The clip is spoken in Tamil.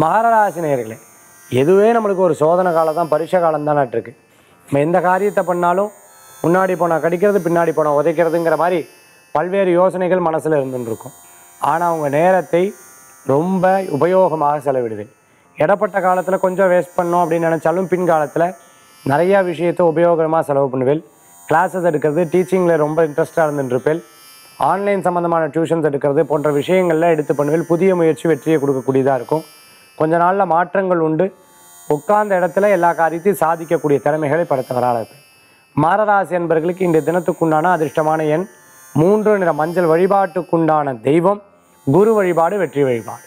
மகராசினியர்களே எதுவே நம்மளுக்கு ஒரு சோதனை காலம் தான் பரிச காலம் தானே இருக்கு நம்ம எந்த காரியத்தை பண்ணாலும் முன்னாடி போனால் கடிக்கிறது பின்னாடி போனால் உதைக்கிறதுங்கிற மாதிரி பல்வேறு யோசனைகள் மனசில் இருந்துருக்கும். ஆனால் அவங்க நேரத்தை ரொம்ப உபயோகமாக செலவிடுவேன் இடப்பட்ட காலத்தில் கொஞ்சம் வேஸ்ட் பண்ணோம் அப்படின்னு நினச்சாலும் பின்காலத்தில் நிறையா விஷயத்தை உபயோகமாக செலவு பண்ணுவேன் கிளாஸஸ் எடுக்கிறது டீச்சிங்கில் ரொம்ப இன்ட்ரெஸ்டாக இருந்துருப்பேன் ஆன்லைன் சம்மந்தமான டியூஷன்ஸ் எடுக்கிறது போன்ற விஷயங்கள்லாம் எடுத்து பண்ணுவேன் புதிய முயற்சி வெற்றியை கொடுக்கக்கூடியதாக இருக்கும். கொஞ்ச நாளில் மாற்றங்கள் உண்டு. உட்கார்ந்த இடத்துல எல்லா காரியத்தையும் சாதிக்கக்கூடிய திறமைகளை படைத்தவராக இருப்பேன் மாரராசி என்பவர்களுக்கு இந்த தினத்துக்குண்டான அதிர்ஷ்டமான எண் மூன்று நிற மஞ்சள் வழிபாட்டுக்குண்டான தெய்வம் குரு வழிபாடு வெற்றி வழிபாடு.